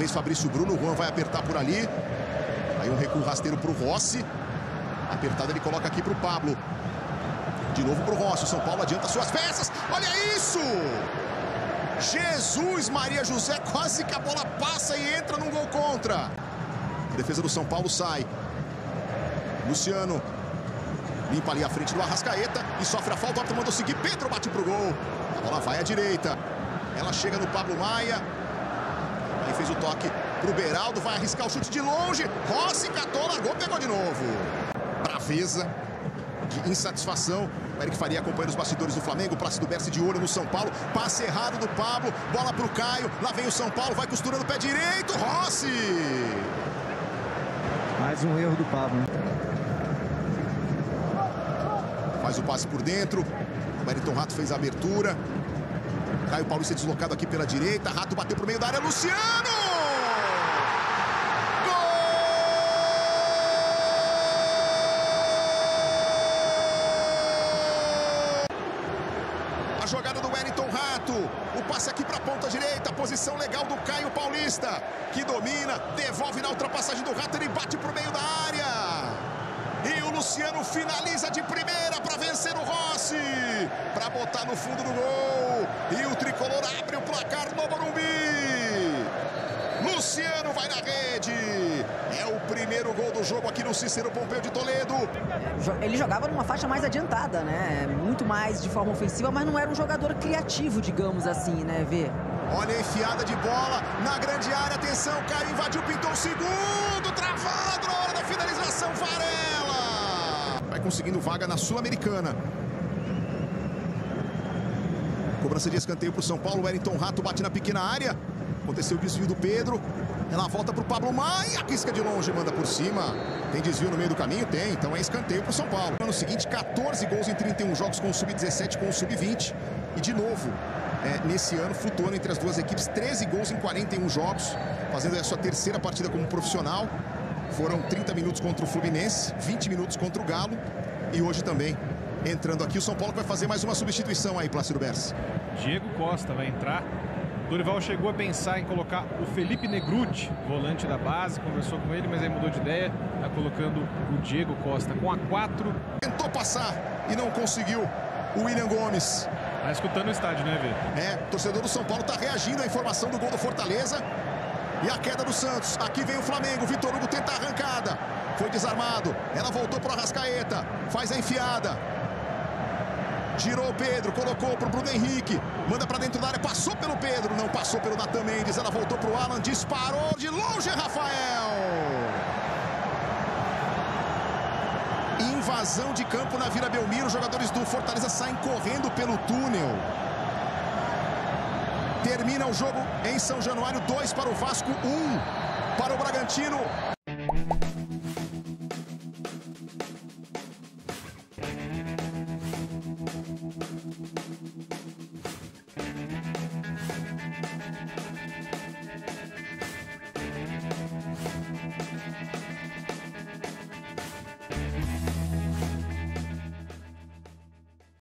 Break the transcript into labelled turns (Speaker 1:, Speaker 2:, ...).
Speaker 1: vez Fabrício Bruno, Juan vai apertar por ali. Aí um recuo rasteiro para o Rossi. Apertado ele coloca aqui para o Pablo. De novo para o Rossi. O São Paulo adianta suas peças. Olha isso! Jesus Maria José, quase que a bola passa e entra num gol contra. Defesa do São Paulo sai. Luciano limpa ali a frente do Arrascaeta e sofre a falta. O árbitro mandou seguir. Pedro bate pro gol. A bola vai à direita. Ela chega no Pablo Maia. Fez o toque pro Beraldo. Vai arriscar o chute de longe. Rossi catou, largou, pegou de novo. Braveza de insatisfação. O Eric Faria acompanha os bastidores do Flamengo. Plácido Berce de olho no São Paulo. Passe errado do Pablo. Bola pro Caio. Lá vem o São Paulo. Vai costurando o pé direito. Rossi.
Speaker 2: Mais um erro do Pablo. Né?
Speaker 1: Faz o passe por dentro. O Wellington Rato fez a abertura. Caio Paulista deslocado aqui pela direita. Rato bateu pro meio da área. Luciano! A jogada do Wellington Rato. O passe aqui para a ponta direita. Posição legal do Caio Paulista. Que domina. Devolve na ultrapassagem do Rato. Ele bate para o meio da área. Luciano finaliza de primeira para vencer o Rossi. Para botar no fundo do gol. E o tricolor abre o placar no Morumbi. Luciano vai na rede. É o primeiro gol do jogo aqui no Cícero Pompeu de Toledo.
Speaker 3: Ele jogava numa faixa mais adiantada, né? Muito mais de forma ofensiva, mas não era um jogador criativo, digamos assim, né, Vê?
Speaker 1: Olha a enfiada de bola na grande área. Atenção, Caio invadiu, pintou o segundo. Travado Vai conseguindo vaga na Sul-Americana. Cobrança de escanteio para o São Paulo. Wellington Rato bate na pequena área. Aconteceu o desvio do Pedro. Ela volta para o Pablo Maia. Pisca de longe, manda por cima. Tem desvio no meio do caminho? Tem. Então é escanteio para o São Paulo. No ano seguinte, 14 gols em 31 jogos com o Sub-17 com o Sub-20. E de novo, é, nesse ano, flutuando entre as duas equipes. 13 gols em 41 jogos. Fazendo a sua terceira partida como profissional. Foram 30 minutos contra o Fluminense, 20 minutos contra o Galo. E hoje também entrando aqui. O São Paulo vai fazer mais uma substituição aí, Plácido Berce.
Speaker 4: Diego Costa vai entrar. Dorival chegou a pensar em colocar o Felipe Negruti, volante da base, conversou com ele, mas aí mudou de ideia. Está colocando o Diego Costa com a 4.
Speaker 1: Tentou passar e não conseguiu o William Gomes.
Speaker 4: Tá escutando o estádio, né, Vê?
Speaker 1: É, torcedor do São Paulo está reagindo à informação do gol do Fortaleza. E a queda do Santos. Aqui vem o Flamengo. Vitor Hugo tenta a arrancada. Foi desarmado. Ela voltou para o Arrascaeta. Faz a enfiada. Tirou o Pedro, colocou para o Bruno Henrique. Manda para dentro da área, passou pelo Pedro. Não passou pelo Natan Mendes. Ela voltou para o Alan, disparou de longe, Rafael. Invasão de campo na Vila Belmiro. Os jogadores do Fortaleza saem correndo pelo túnel. Termina o jogo em São Januário, 2 para o Vasco, 1 um para o Bragantino.